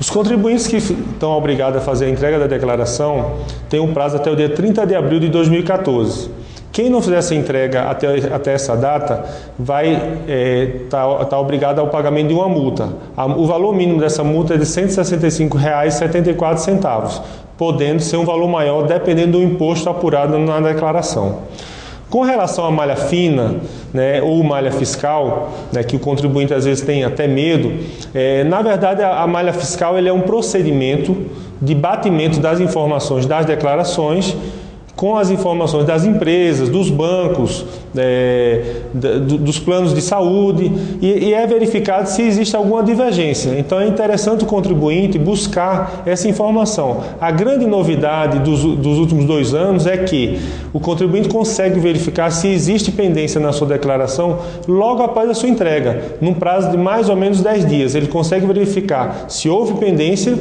Os contribuintes que estão obrigados a fazer a entrega da declaração têm um prazo até o dia 30 de abril de 2014. Quem não fizer essa entrega até, até essa data vai estar é, tá, tá obrigado ao pagamento de uma multa. o valor mínimo dessa multa é de R$ 165,74, podendo ser um valor maior dependendo do imposto apurado na declaração. Com relação à malha fina, né, ou malha fiscal, né, que o contribuinte às vezes tem até medo, é, na verdade a, a malha fiscal ele é um procedimento de batimento das informações das declarações com as informações das empresas, dos bancos, é, dos planos de saúde e, e, é verificado se existe alguma divergência. Então é interessante o contribuinte buscar essa informação. A grande novidade dos, dos últimos dois anos é que o contribuinte consegue verificar se existe pendência na sua declaração logo após a sua entrega, num prazo de mais ou menos 10 dias. Ele consegue verificar se houve pendência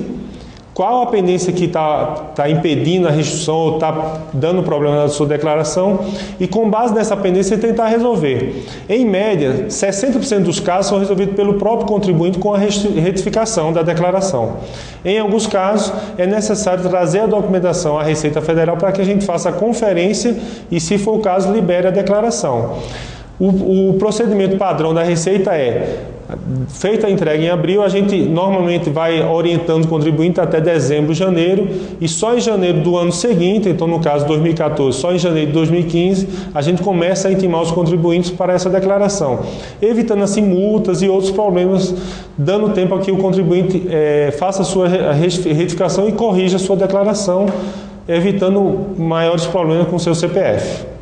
qual a pendência que está tá impedindo a restituição ou está dando problema na sua declaração e, com base nessa pendência, tentar resolver. Em média, 60% dos casos são resolvidos pelo próprio contribuinte com a retificação da declaração. Em alguns casos, é necessário trazer a documentação à Receita Federal para que a gente faça a conferência e, se for o caso, libere a declaração. O, o procedimento padrão da Receita é Feita a entrega em abril, a gente normalmente vai orientando o contribuinte até dezembro, janeiro, e só em janeiro do ano seguinte, então no caso 2014, só em janeiro de 2015, a gente começa a intimar os contribuintes para essa declaração, evitando assim multas e outros problemas, dando tempo a que o contribuinte é, faça a sua retificação e corrija a sua declaração, evitando maiores problemas com o seu CPF.